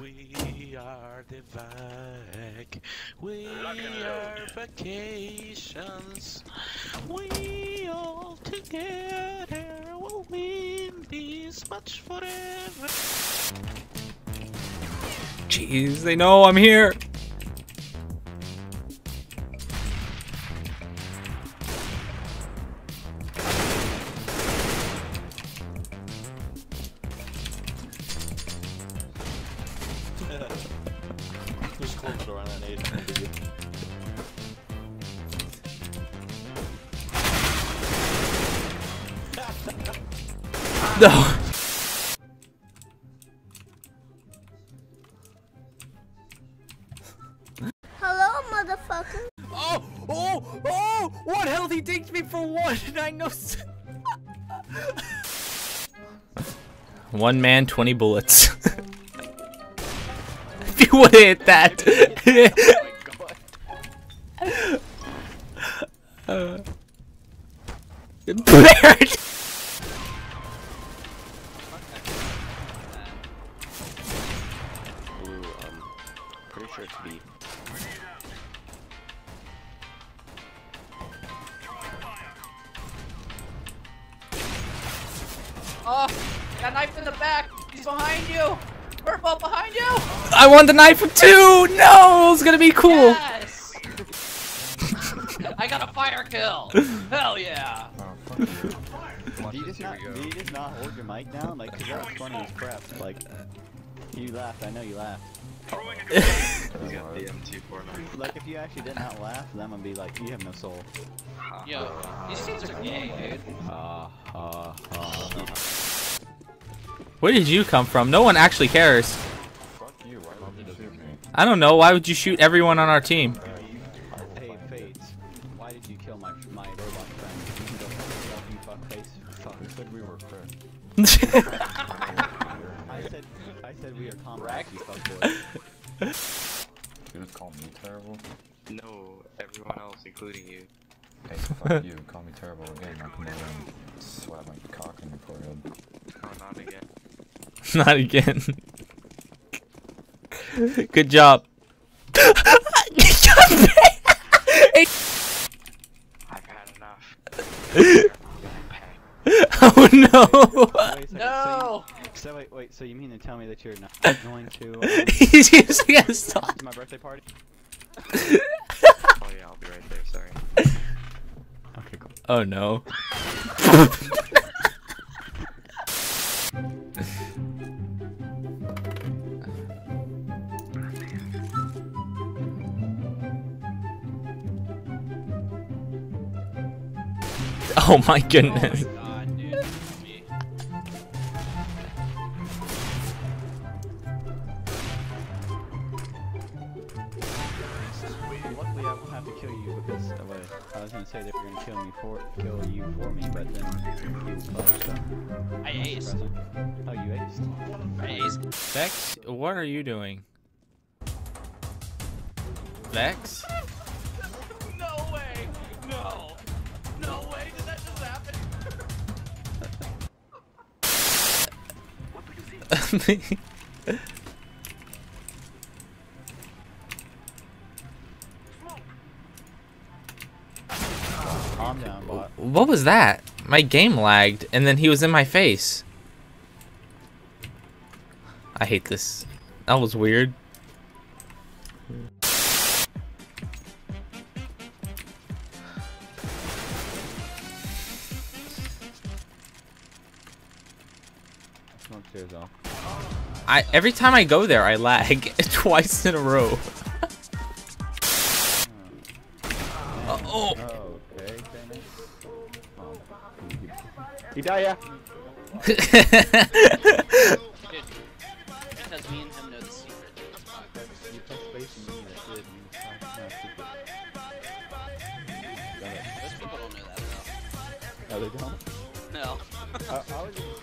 We are the vac. We are vacations. We all together will win this much forever. Jeez, they know I'm here. Close the door on that aid. No. Hello, motherfucker. Oh, oh, oh! One health he takes me for one, and I know. one man, 20 bullets. if you would hit that. uh, Barrett! Ooh, um, pretty sure it's B. Oh, got a knife in the back. He's behind you. Purple behind you. I want the knife for two! No, it's gonna be cool. Yes. I got a fire kill. Hell yeah. Do you just not, do you just not hold your mic down? Like, 'cause that was funny as crap. Like, you laughed. I know you laughed. Like, if you actually did not laugh, then I'm gonna be like, you have no soul. Yo, these dudes are gay, dude. Ah, ah, ah. Where did you come from? No one actually cares. Fuck you, why did you shoot me? I don't know. Why would you shoot everyone on our team? Hey, Fates, why did you kill my my robot friend? You can go fuck yourself, you fuck face. Fuck. Who said we were friends? I said, I said we are comrades, you fuck boy. You just call me terrible? No, everyone else, including you. Hey, fuck you, call me terrible again, I'll come over and slap my cock in your forehead. Oh, not again. Not again. Good job. I've had enough. oh no! Wait a second, No. So, wait, wait. So you mean to tell me that you're not going to um, He's using a stop. my birthday party? Oh yeah, I'll be right there, sorry. Okay, cool. Oh no. Oh my goodness. God, dude. Me. Luckily, I won't have to kill you because uh, wait, I was gonna say they were gonna kill me for kill you for me, but then you clutched. So. I aced. Oh, you aced. I aced. Vex, what are you doing? Vex? No way. No. No happen? Calm down, bot. what was that? My game lagged and then he was in my face. I hate this. That was weird. Smoke tears off. I every time I go there I lag twice in a row. Uh, oh. Okay, he- he died, yeah. Dude. Because me and him know the secret. You press space and you need it. Good. You press no secret. Got it. Most people don't know that though. Oh, they don't? No.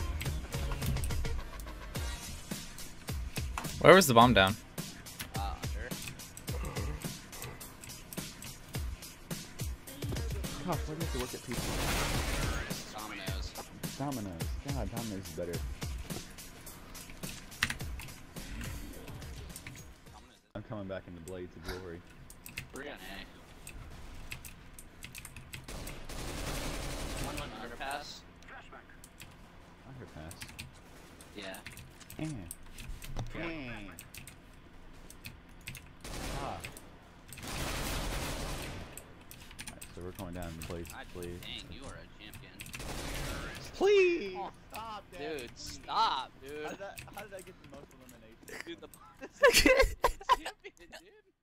Where was the bomb down? Uh, under. Gosh, why do you have to look at people? Dominoes. Dominoes. God, Dominoes is better. I'm coming back into Blades of Glory. We're gonna A. One went underpass. I heard pass. Yeah. Eh. Ah. Alright, so we're coming down to Blades, God please. dang, you are a champion. Please! Oh, Stop, Dude, stop, dude. How did, I, how did I get the most elimination? Dude, the